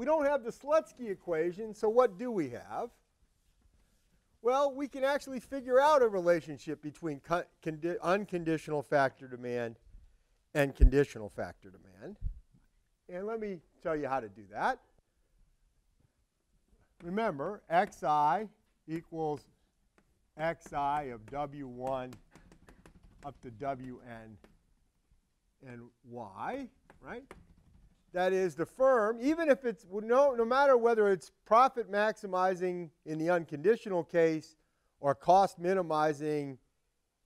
we don't have the Slutsky equation, so what do we have? Well, we can actually figure out a relationship between unconditional factor demand and conditional factor demand. And let me tell you how to do that. Remember, xi equals xi of w1 up to wn and y, right? That is the firm, even if it's no, no matter whether it's profit maximizing in the unconditional case or cost minimizing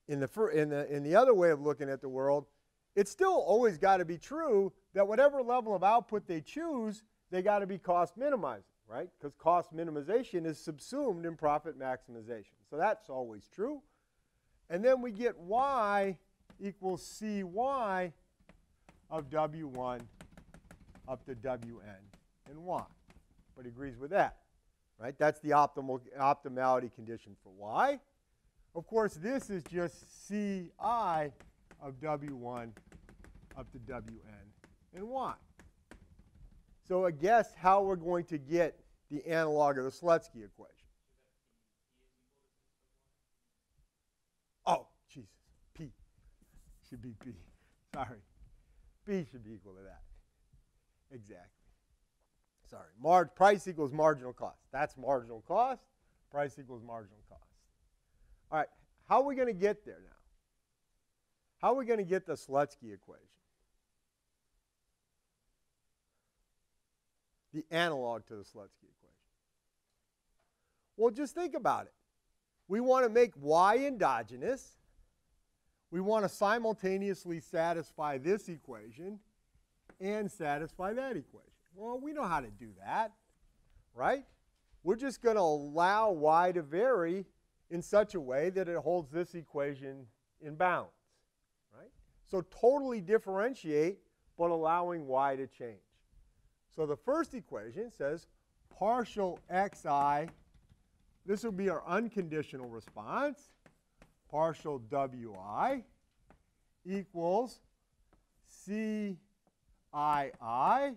in the, in the, in the other way of looking at the world, it's still always got to be true that whatever level of output they choose, they got to be cost minimizing, right? Because cost minimization is subsumed in profit maximization. So that's always true. And then we get y equals cy of w1 up to wn and y. But he agrees with that, right? That's the optimal optimality condition for y. Of course, this is just ci of w1 up to wn and y. So I guess how we're going to get the analog of the Slutsky equation. Oh, Jesus. P should be P. Sorry. P should be equal to that. Exactly. Sorry. Mar price equals marginal cost. That's marginal cost. Price equals marginal cost. All right. How are we going to get there now? How are we going to get the Slutsky equation? The analog to the Slutsky equation. Well, just think about it. We want to make y endogenous. We want to simultaneously satisfy this equation and satisfy that equation. Well, we know how to do that, right? We're just going to allow y to vary in such a way that it holds this equation in balance, right? So totally differentiate, but allowing y to change. So the first equation says partial xi, this will be our unconditional response, partial wi equals c II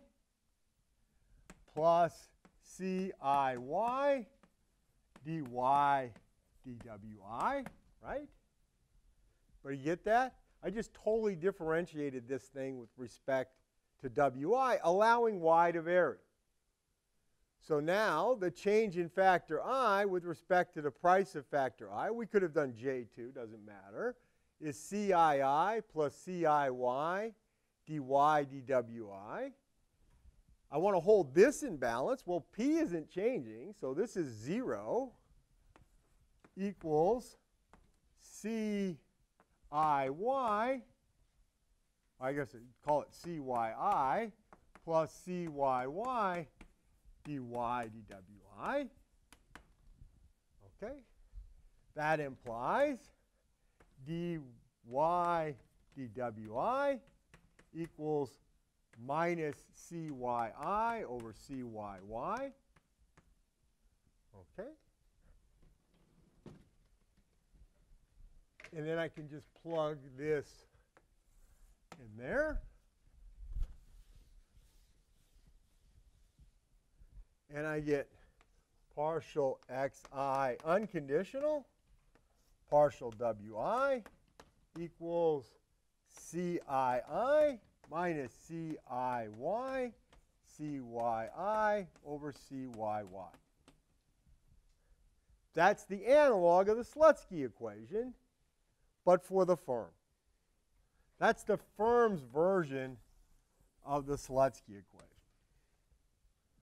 plus CIY dy dwi, right? But you get that? I just totally differentiated this thing with respect to wi, allowing y to vary. So now the change in factor i with respect to the price of factor i, we could have done j2, doesn't matter, is CII plus CIY dy dwi. I want to hold this in balance. Well, p isn't changing, so this is 0 equals c i y. I guess I'd call it cyi plus cyy dy dwi. Okay? That implies dy dwi equals minus CYI over CYY. Okay? And then I can just plug this in there. And I get partial xi unconditional, partial wi equals CII minus CIY CYI over CYY. That's the analog of the Slutsky equation, but for the firm. That's the firm's version of the Slutsky equation.